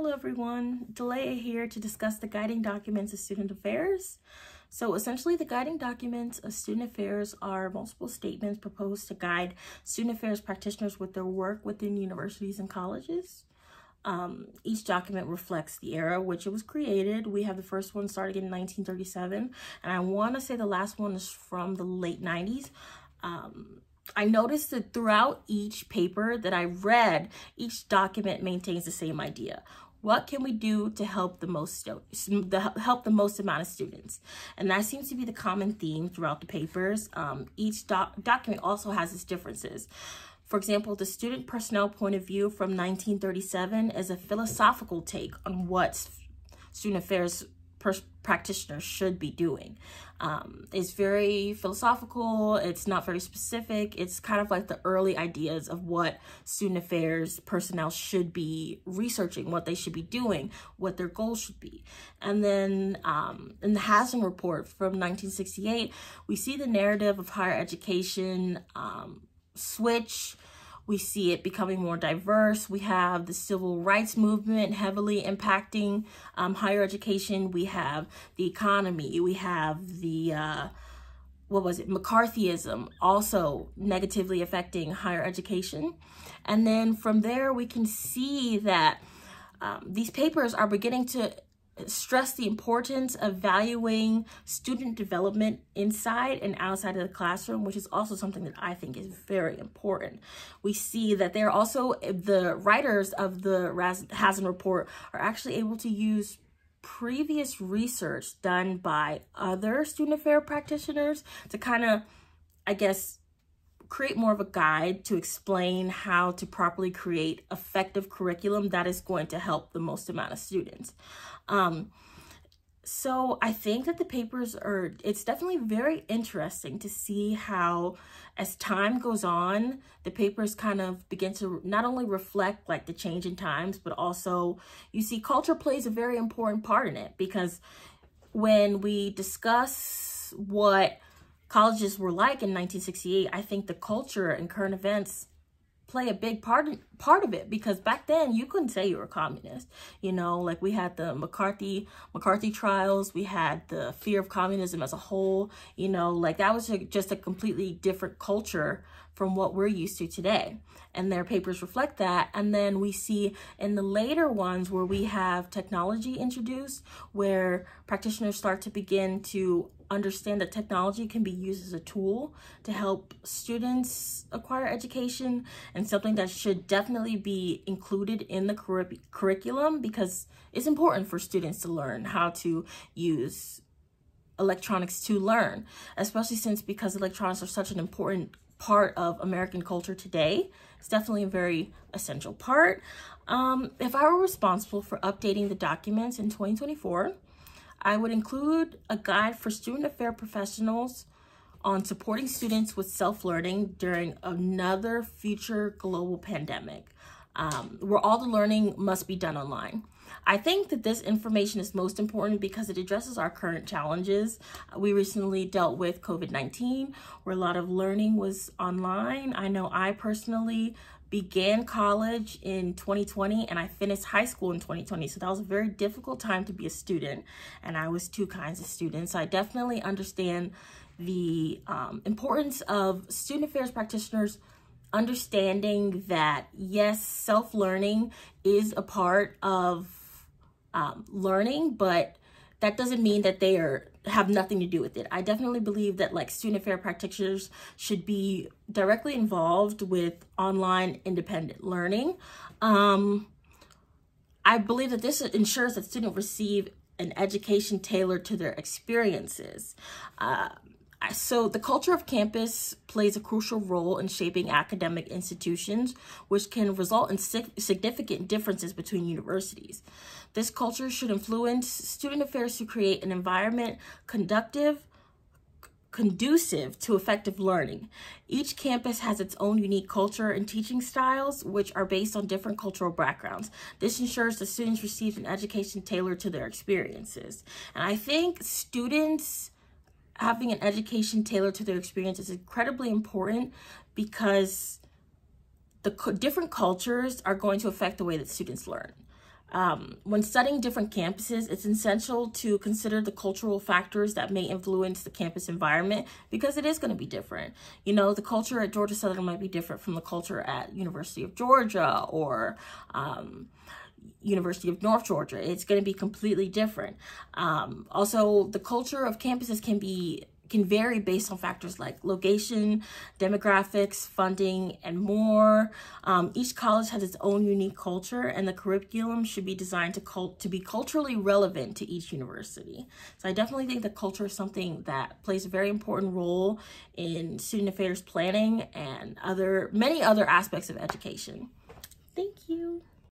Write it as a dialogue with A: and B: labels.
A: Hello everyone, Dalayia here to discuss the guiding documents of student affairs. So essentially the guiding documents of student affairs are multiple statements proposed to guide student affairs practitioners with their work within universities and colleges. Um, each document reflects the era which it was created. We have the first one starting in 1937, and I want to say the last one is from the late 90s. Um, I noticed that throughout each paper that I read, each document maintains the same idea. What can we do to help the most the help the most amount of students? And that seems to be the common theme throughout the papers. Um, each doc document also has its differences. For example, the student personnel point of view from 1937 is a philosophical take on what student affairs practitioners should be doing. Um, it's very philosophical, it's not very specific. It's kind of like the early ideas of what student affairs personnel should be researching, what they should be doing, what their goals should be. And then um, in the Hazen Report from 1968, we see the narrative of higher education um, switch we see it becoming more diverse. We have the civil rights movement heavily impacting um, higher education. We have the economy. We have the, uh, what was it, McCarthyism also negatively affecting higher education. And then from there, we can see that um, these papers are beginning to stress the importance of valuing student development inside and outside of the classroom, which is also something that I think is very important. We see that they're also, the writers of the Hazen report are actually able to use previous research done by other student affair practitioners to kind of, I guess, create more of a guide to explain how to properly create effective curriculum that is going to help the most amount of students. Um, so I think that the papers are, it's definitely very interesting to see how as time goes on, the papers kind of begin to not only reflect like the change in times, but also you see culture plays a very important part in it because when we discuss what colleges were like in 1968, I think the culture and current events play a big part part of it because back then you couldn't say you were a communist you know like we had the mccarthy mccarthy trials we had the fear of communism as a whole you know like that was just a completely different culture from what we're used to today. And their papers reflect that. And then we see in the later ones where we have technology introduced, where practitioners start to begin to understand that technology can be used as a tool to help students acquire education and something that should definitely be included in the curriculum because it's important for students to learn how to use electronics to learn, especially since because electronics are such an important part of American culture today. It's definitely a very essential part. Um, if I were responsible for updating the documents in 2024, I would include a guide for student affair professionals on supporting students with self-learning during another future global pandemic um, where all the learning must be done online. I think that this information is most important because it addresses our current challenges. We recently dealt with COVID-19 where a lot of learning was online. I know I personally began college in 2020 and I finished high school in 2020. So that was a very difficult time to be a student and I was two kinds of students. So I definitely understand the um, importance of student affairs practitioners understanding that yes, self-learning is a part of um, learning, but that doesn't mean that they are have nothing to do with it. I definitely believe that like student affair practitioners should be directly involved with online independent learning. Um, I believe that this ensures that students receive an education tailored to their experiences. Uh, so the culture of campus plays a crucial role in shaping academic institutions, which can result in significant differences between universities. This culture should influence student affairs to create an environment conductive, conducive to effective learning. Each campus has its own unique culture and teaching styles, which are based on different cultural backgrounds. This ensures the students receive an education tailored to their experiences. And I think students having an education tailored to their experience is incredibly important because the different cultures are going to affect the way that students learn. um, when studying different campuses, it's essential to consider the cultural factors that may influence the campus environment because it is going to be different. You know, the culture at Georgia Southern might be different from the culture at University of Georgia or um, University of North Georgia. It's going to be completely different. Um, also, the culture of campuses can be can vary based on factors like location, demographics, funding, and more. Um, each college has its own unique culture, and the curriculum should be designed to cult to be culturally relevant to each university. So I definitely think that culture is something that plays a very important role in student affairs planning and other many other aspects of education. Thank you.